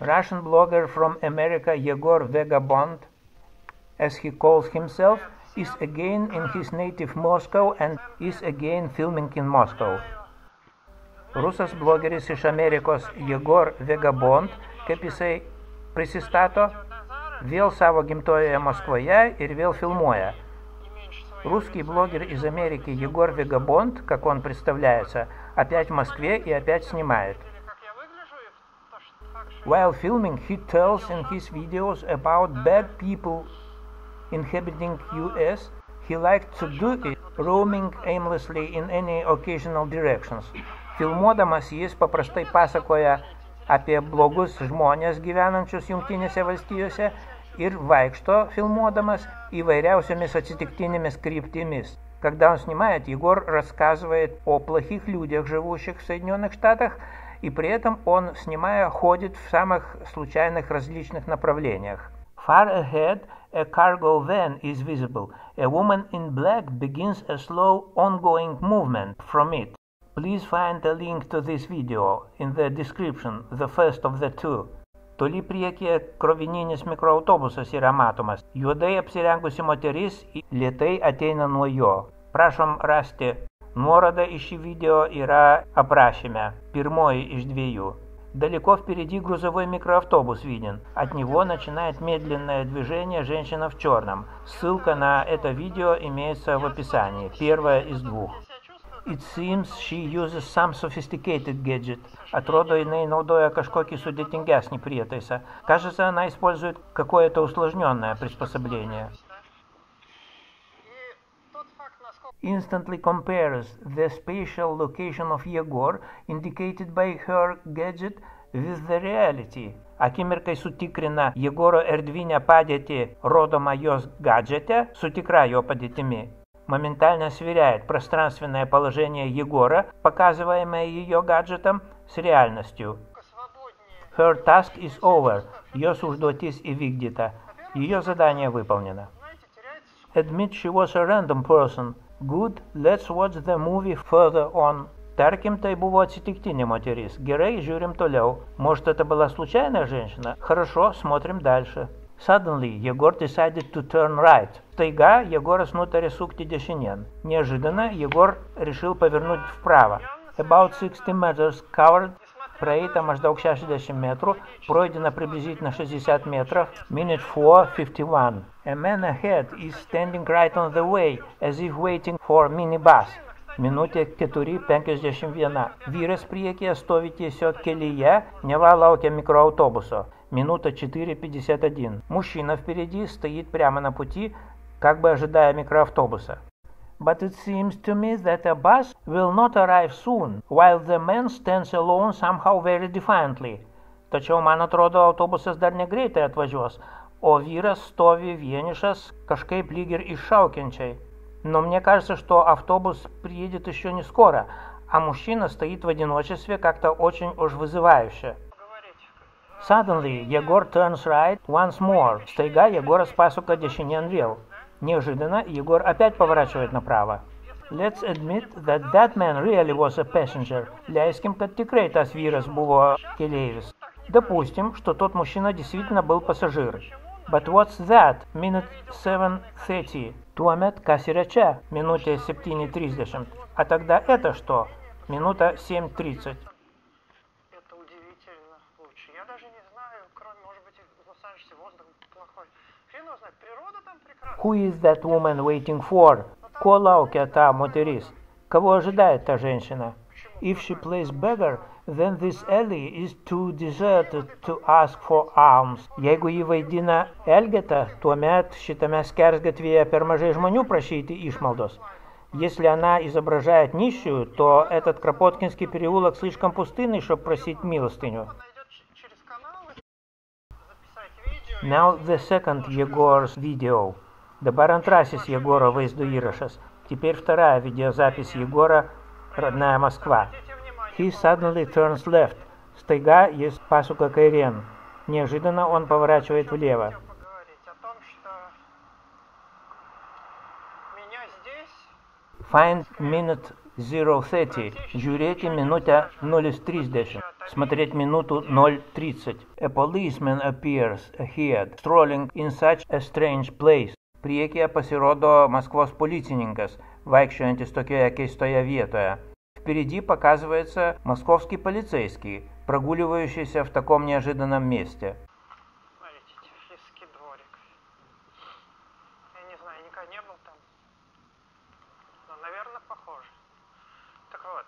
Russian blogger from America Yegor Vagabond, as he calls himself, is again in his native Moscow and is again filming in Moscow. Rusas blogeris iš Amerikos Jegor Vagabond, kaip jisai prisistato, vėl savo gimtojoje Maskvoje ir vėl filmuoja. Русский блогер из Америки Егор Вегабонд, как он представляется, опять в Москве и опять снимает. While filming, he tells in his videos about bad people inhabiting US. He liked to do it, roaming aimlessly in any occasional directions. Filmuodamas jis paprastai pasakoja apie blogus žmonės gyvenančius Junktinėse valstijose ir vaikšto filmuodamas įvairiausiamis atsitiktinėmis kryptimis. Когда он снимает, Егор рассказывает о плохих людях, живущих в Соединенных Штатах, и при этом он, снимая, ходит в самых случайных различных направлениях. Far ahead, a cargo van is visible. A woman in black begins a slow, ongoing movement from it. Please find a link to this video in the description, the first of the two. Toli priekyje krovininis mikroautobusas yra matomas. Juodai apsirengusi moteris lietai ateina nuo jo. Prašom rasti. Nuoroda į šį video yra aprašyme. Pirmoji iš двею. Далеко впереди грузовой микроавтобус виден. От него начинает медленное движение женщина в черном. Ссылка на это видео имеется в описании. Первое из двух. It seems she uses some sophisticated gadget. Atrodo, jinai naudoja kažkokį sudėtingesnį prietaisą. Кажется, она использует какое-то усложненное приспособление. Instantly compares the spatial location of Yegor, indicated by her gadget, with the reality. Akimirkai sutikrina Jegoro erdvinę padėtį rodomą jos gadžete su tikra jo padėtimi. моментально сверяет пространственное положение Егора, показываемое ее гаджетом, с реальностью. Her task is over. Jos užduotis įvykdyta. Ее задание выполнено. Admit she was a random person. Good, let's watch the movie further on. Tarkim, tai buvo atsitiktinė moteris. Gerai, žiūrim toliau. Может, это была случайная женщина? Хорошо, смотрим дальше. Suddenly, Егор decided to turn right. Тайга, Егорас nutarė sukti dešinėn. Неожиданно Егор решил повернуть вправо. About 60 meters covered проїта мождок 60 метров, пройдено приблизительно 60 метров, minute 4.51. A man ahead is standing right on the way, as if waiting for minibus. Minutė 4.51. Vyras priekyje stovi tiesiog kelyje, neva laukia mikroautobuso. Минута 4.51. Мужчина впереди стоит прямо на пути, как бы ожидая микроавтобуса. But it seems to me that a bus will not arrive soon, while the man stands alone somehow very defiantly. Tačiau man atrodo, autobusas dar negreitai atvažiuos, o vyras stovi vienišas kažkaip lyg ir iššaukiančiai. Но мне кажется, что автобус приедет еще не скоро, а мужчина стоит в одиночестве как-то очень уж вызывающе. Suddenly, Егор turns right once more. Стaiga Егорас пasuka dešinėn vėl. Неожиданно Егор опять поворачивает направо. Let's admit that that man really was a passenger. Tikrai tas vyras buvo keleivis. Допустим, что тот мужчина действительно был пассажир. But what's that? Minute 7.30. Tuomet, kas yra čia? Minutė 7.30. А тогда это что? Минута 7.30. Who is that woman waiting for? Ko laukia ta moteris? Кого ожидает та женщина? If she plays beggar, then this alley is too deserted to ask for alms. Jeigu jį vaidina Elgeta, tuomet šitame skersgatvėje per mažai žmonių prašyti išmaldos. Если она изображает нищую, то этот Кропоткинский переулок слишком пустынный, чтобы просить милостыню. Now the second Yegor's video. Dabar antrasis Jegoro vaizdo įrašas. Теперь вторая видеозапись Егора «Родная Москва». He suddenly turns left. Стaiga jis pasuka kairien. Неожиданно он поворачивает влево. Find minute 030. Žiūrėti minutę 030. Смотреть минуту 0.30. A policeman appears ahead, strolling in such a strange place. Priekyje pasirodo Maskvos policininkas, vaikščiojantis tokioje keistoje vietoje. Впереди показывается московский полицейский, прогуливающийся в таком неожиданном месте. Наверное, похоже. Так вот,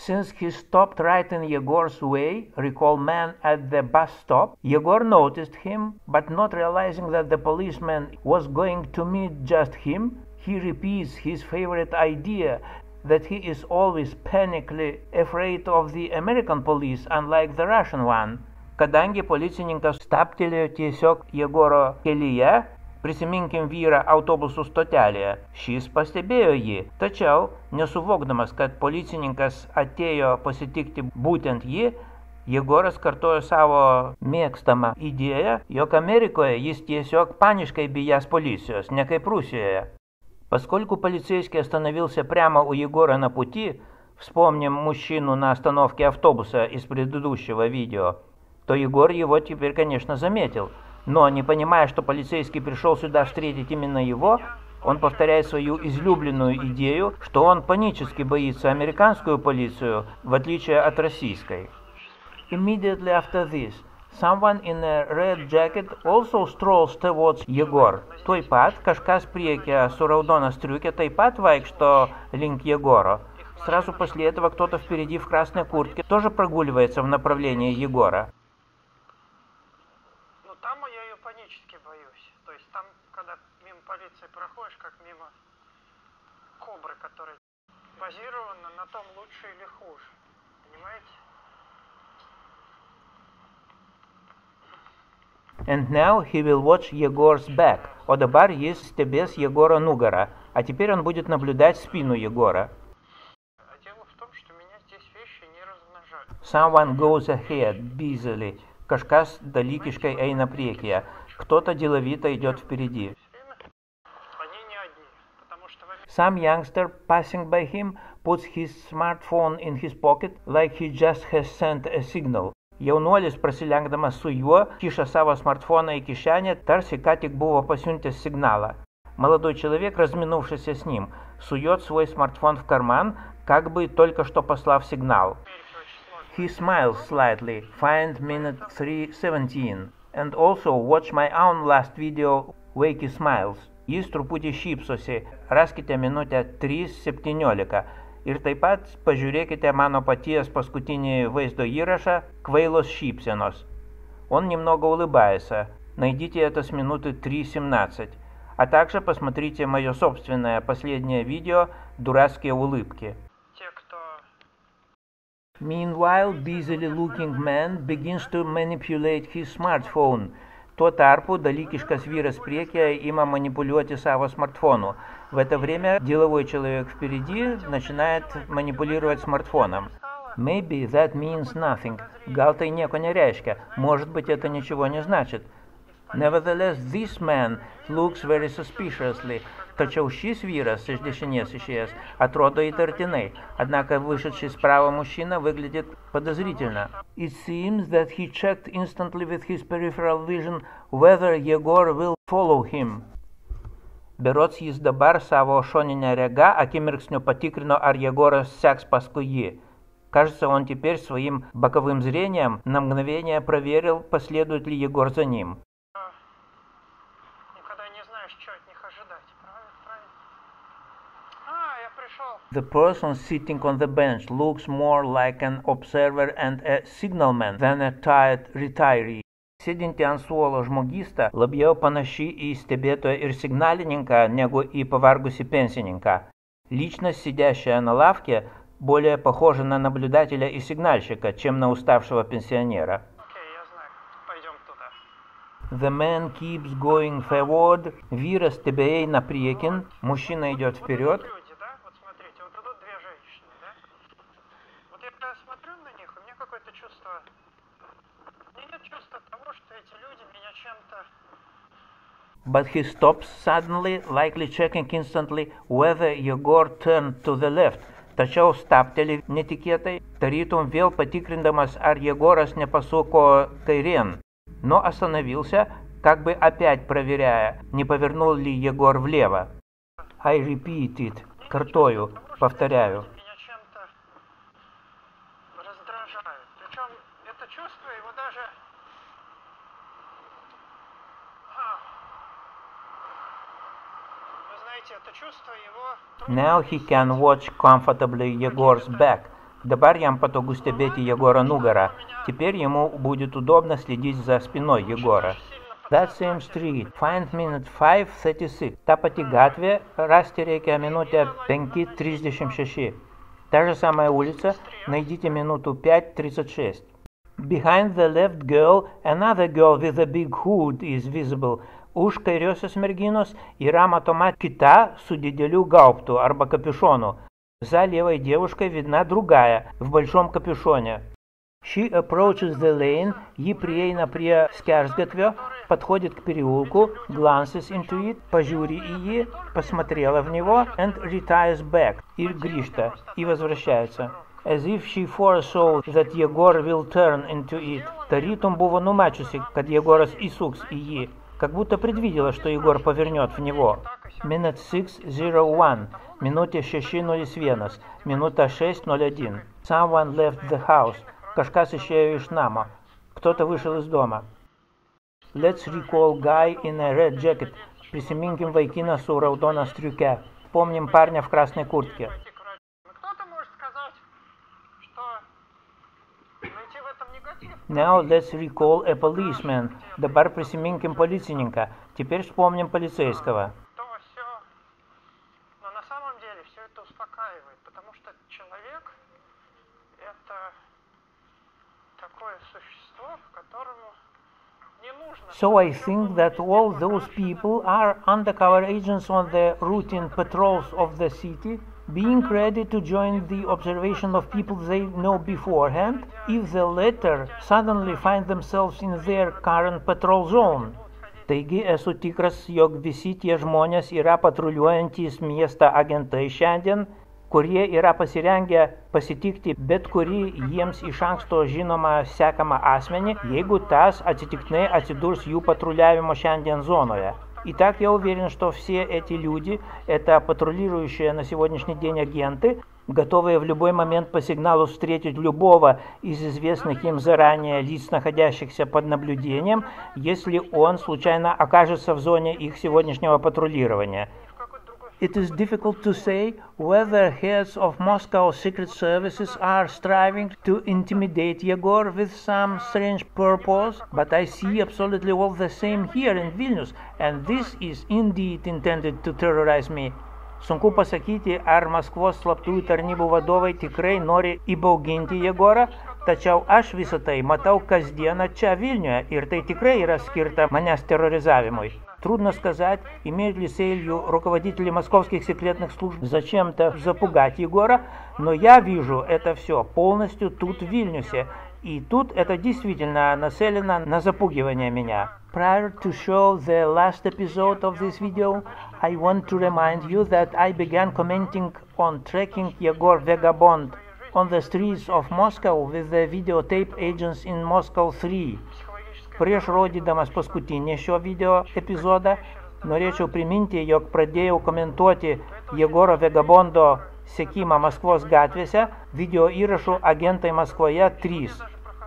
Since he stopped right in Yegor's way, recall man at the bus stop, Yegor noticed him, but not realizing that the policeman was going to meet just him, he repeats his favorite idea that he is always panically afraid of the American police, unlike the Russian one. Kadangi policininkas stabtelėjo tiesiog Jegoro kelyje, Prisiminkim vyrą autobusų stotelėje. Šis pastebėjo jį, tačiau, nesuvokdamas, kad policininkas atėjo pasitikti būtent jį, Jegoras kartojo savo mėgstamą idėją, jog Америкое jis tiesiog панишкой bijęs полициос, не как Руссия. Поскольку полицейский остановился прямо у Егора на пути, вспомним мужчину на остановке автобуса из предыдущего видео, то Егор его теперь, конечно, заметил – но, не понимая, что полицейский пришел сюда встретить именно его, он повторяет свою излюбленную идею, что он панически боится американскую полицию, в отличие от российской. Immediately after this, someone in a red jacket also strolls towards Егор. Tuoj pat kažkas priekyje su raudona striukė taip pat vaikšto link Егора. Сразу после этого кто-то впереди в красной куртке тоже прогуливается в направлении Егора. Проходишь, как мимо кобры, которая базирована на том, лучше или хуже. Понимаете? And now he will watch Егор's back. О dabar jis stebės Егора nugarą. А теперь он будет наблюдать спину Егора. А. Someone goes ahead, busily. Dalykiškai eina priekyje. Кто-то деловито идет впереди. Some youngster passing by him puts his smartphone in his pocket like he just has sent a signal. Jaunuolis prasilenkdamas su juo kiša savo смартфоną į kišenę, tarsi ką tik buvo pasiuntęs сигнала. Молодой человек, разминувшийся с ним, сует свой смартфон в карман, как бы только что послав сигнал. He smiles slightly, find minute 3.17, and also watch my own last video, Wakey Smiles. Jis truputį šypsosi, raskite minutę 3.17 ir taip pat pažiūrėkite mano paties paskutinį vaizdo įrašą «Kvailos šypsenos». Он немного улыбается. Найдите это с минуты 3.17. А также посмотрите мое собственное последнее видео «Дурацкие улыбки». Meanwhile, busily looking man begins to manipulate his smartphone – Tuo tarpu dalykiškas vyras priekyje има манипулировать сavo смартфону. В это время деловой человек впереди начинает манипулировать смартфоном. Maybe that means nothing. Gal tai nieko nereiškia. Может быть, это ничего не значит. Nevertheless, this man looks very suspiciously. Tačiau šis vyras iš dešinės išėjęs atrodo įtartinai, однако вышедший справа мужчина выглядит подозрительно. It seems that he checked instantly with his peripheral vision whether Yegor will follow him. Berots jis dabar savo šoninę regą akimirksniu patikrino, ar Егорас сeks paskui jį. Кажется, он теперь своим боковым зрением на мгновение проверил, последует ли Егор за ним. The person sitting on the bench looks more like an observer and a signalman than a tired retiree. Sėdinti ant suolo žmogysta labiau panaši į stebėtoją ir signalininка, негу и поваргуси пенсионника. Личность, сидящая на лавке, более похожа на наблюдателя и сигнальщика, чем на уставшего пенсионера. The man keeps going forward, vyras tebėeina priekin, мужчина идет вперед, but he stops suddenly, likely checking instantly whether Yegor turned to the left. tačiau stapteli netikėtai, tarytum vėl patikrindamas, ar Jegoras nepasuko kairен. Но остановился, как бы опять проверяя, не повернул ли Егор влево. I repeat it. Картою, повторяю. Меня чем-то раздражает. Причем это чувство его даже... А. Вы знаете, это чувство его... трудно Now he can watch comfortably Yegor's back. Dabar jam patogu stebėti Jegoro nugarą. Теперь ему будет удобно следить за спиной Егора. That same street, find minute 5.36. Ta pati gatvė, rasti reikia minutę 5.36. Та же самая улица, найдите минуту 5.36. Behind the left girl, another girl with a big hood is visible. Už kairiosios merginos yra matoma kita su dideliu gaubtu arba капюшону. За левой девушкой видна другая в большом капюшоне. She approaches the lane, ji prieina prie skersgatvio, подходит к переулку, glances into it, пожури į jį, посмотрела в него, and retires back, ir grįžta, и возвращается. As if she foresaw that Jegor will turn into it. Tarytum buvo numačiusi, kad Jegoras įsuks į jį, как будто предвидела, что Егор повернет в него. Minute 6.01, minutė 6.01, minuta 6.01. Someone left the house. Išėjo iš namo. Кто-то вышел из дома. Let's recall guy in a red jacket. Присиминким vaikiną su raudona striuke. Помним парня в красной куртке. пойти к врачу. Но Кто-то может сказать, что найти в этом негатив. Now let's recall a policeman. Dabar prisiminkim policininką. Теперь вспомним полицейского. то все. Но на самом деле все это успокаивает, потому что человек это такое существо, которому. So I think that all those people are undercover agents on the routine patrols of the city, being ready to join the observation of people they know beforehand if the latter suddenly find themselves in their current patrol zone. Taigi esu tikras, jog visi tie žmonės yra patruliuojantys miestą agentai šiandien, kurie yra pasirengę pasitikti bet kurį jiems iš anksto žinomą sekamą asmenį, jeigu tas atsitiktinai atsidurs jų patruliavimo šiandien zonoje. Итак, я уверен, что все эти люди – это патрулирующие на сегодняшний день агенты, готовые в любой момент по сигналу встретить любого из известных им заранее лиц, находящихся под наблюдением, если он случайно окажется в зоне их сегодняшнего патрулирования. it is difficult to say whether heads of Moscow secret services are striving to intimidate Yegor with some strange purpose, but I see absolutely all the same here in Vilnius, and this is indeed intended to terrorize me. Sunku pasakyti, ar Maskvos slaptųjų tarnybų vadovai tikrai nori įbauginti Jegorą, tačiau aš visą tai matau kasdieną čia Vilniuje ir tai tikrai yra skirta manęs терроризавимой. Трудно сказать, имеют ли целью руководители московских секретных служб зачем-то запугать Егора, но я вижу это все полностью тут в Вильнюсе, и тут это действительно нацелено на запугивание меня. Prior to show the last episode of this video, I want to remind you that I began commenting on tracking Yegor Vagabond on the streets of Moscow with the videotape agents in Moscow 3. Prieš rodydamas paskutinį šio video epizodą, norėčiau priminti, jog pradėjau komentuoti Jegoro sekimą Москвos gatvėse video įrašų «Агенты Москвоя 3».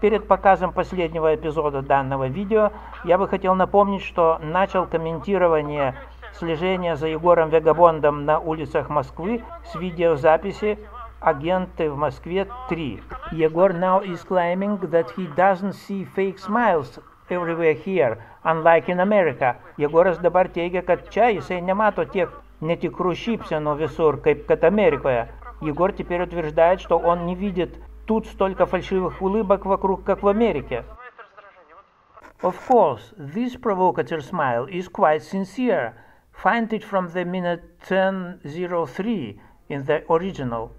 Перед показом последнего эпизода данного видео я бы хотел напомнить, что начал комментирование слежения за Егором Вегабондом на улицах Москвы с видеозаписи «Агенты в Москве 3». Егор now is claiming that he doesn't see fake smiles everywhere here, unlike in America. Jegoras dabar teigia, kad čia jisai nemato tiek netikrų šypsenų visur, kaip kad Америкое. Егор теперь утверждает, что он не видит тут столько фальшивых улыбок вокруг, как в Америке. вызывает раздражение. Вот Of course, this provocateur smile is quite sincere. Find it from the minute 10.03 in the original.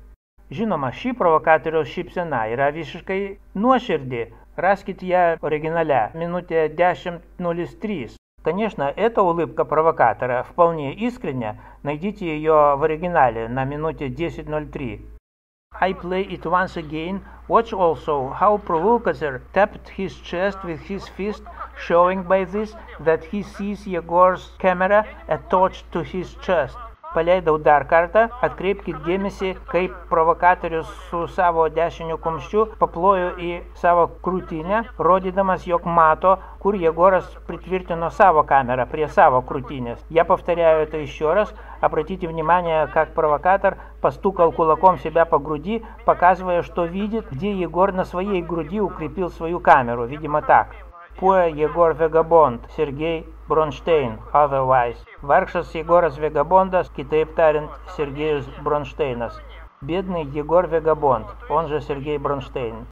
Žinoma, ši provokatoriaus šypsena yra visiškai nuoširdį. Раскит ją оригиналя, минуте 10.03. Конечно, эта улыбка провокатора вполне искренняя. Найдите ее в оригинале на минуте 10.03. I play it once again. Watch also how provocateur tapped his chest with his fist, showing by this that he sees Yegor's camera attached to his chest. Paleidau dar kartą, atkreipkite dėmesį, kaip provokatorius su savo dešiniu kumščiu paplojo į savo krūtinę, rodydamas, jog mato, kur Jegoras притвертено саво камера при саво крутинес. Я повторяю это еще раз. Обратите внимание, как провокатор постукал кулаком себя по груди, показывая, что видит, где Егор на своей груди укрепил свою камеру. Видимо, так. Puo Jegor Vegabond, Sergei Bronstein, otherwise. Vargšas Jegoras Vegabondas, kitaip tariant, Sergejus Bronšteinas. Бедный Егор Вегабонд, он же Сергей Бронштейн.